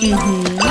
Mm-hmm.